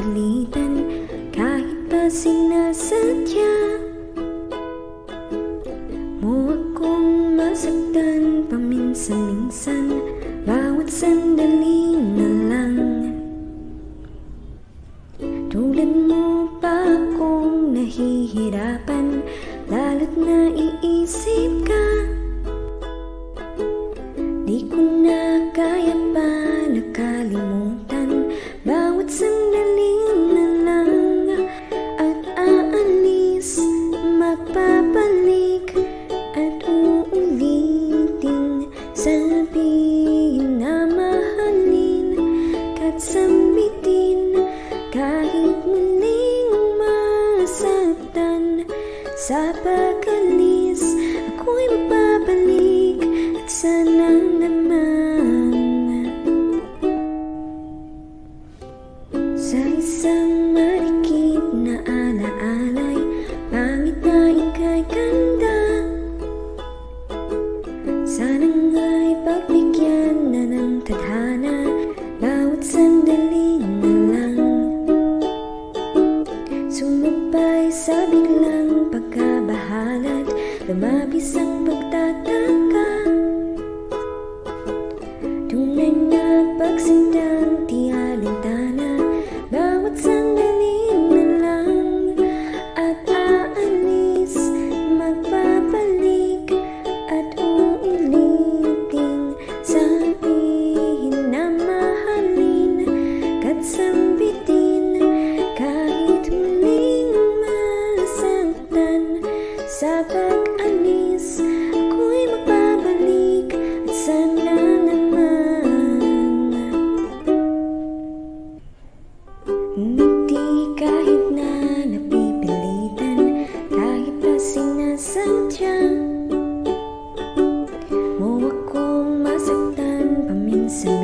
pilitan Kahit pa sinasadya Mo akong masaktan paminsan-minsan Bawat sandali na lang. Tulad mo pa akong nahihirapan Lalo't naiisip ka Sa pagkalis Ako'y magbabalik At sana naman. Sa isang marikit na alaalay Pangit na ika'y ganda Sana nga'y pagbigyan na ng tadhana Bawat sandali na lang. Sumabay sa biglang pagkabahalat Lumabis ang pagtataka Umiti kahit na napipilitan Kahit na sinasadya. Mo akong masaktan paminsan